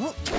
어?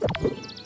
you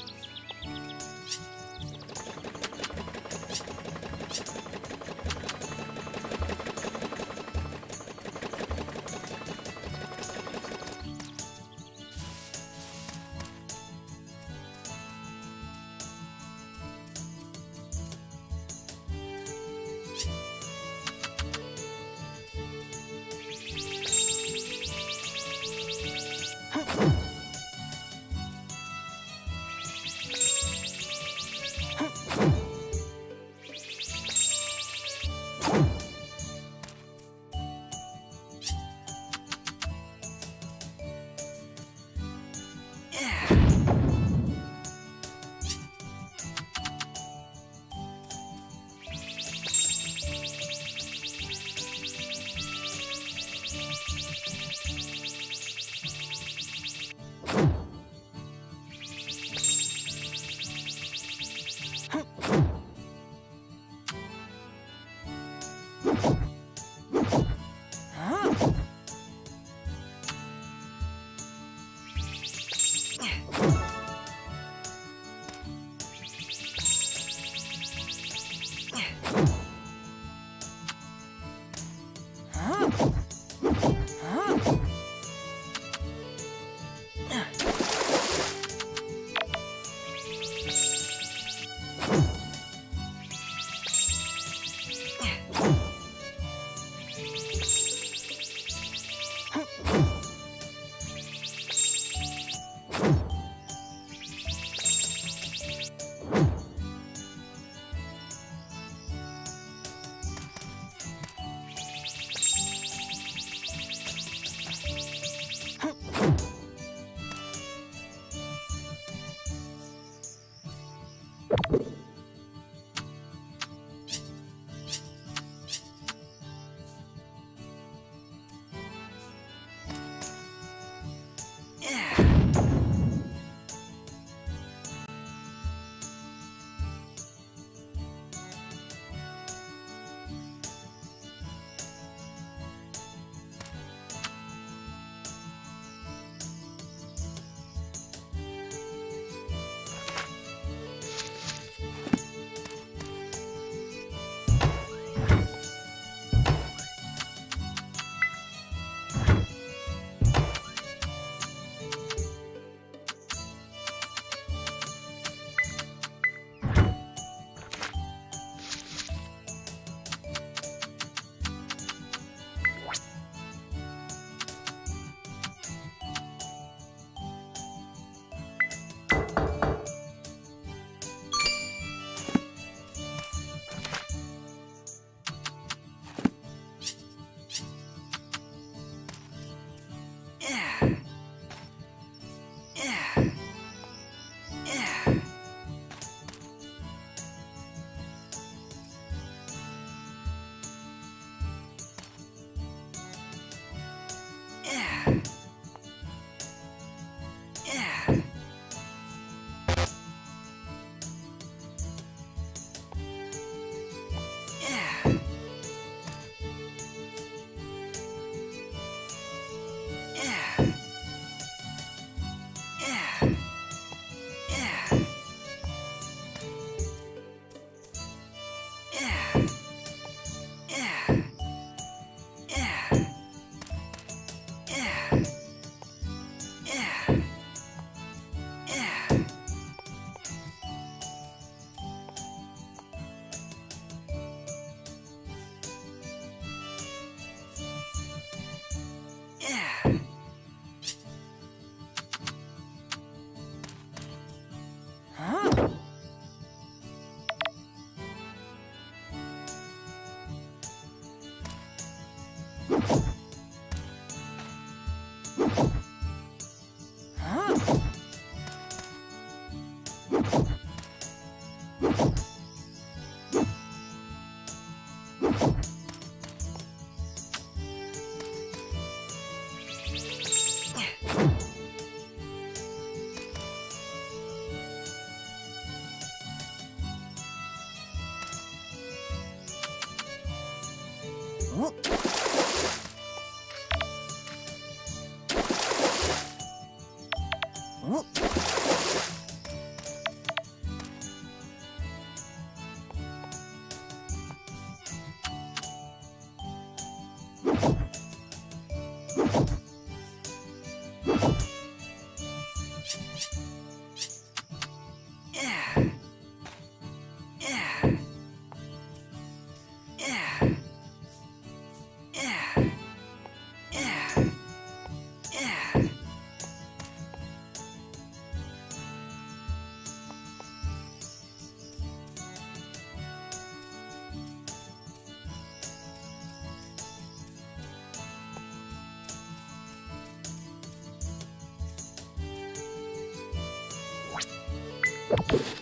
you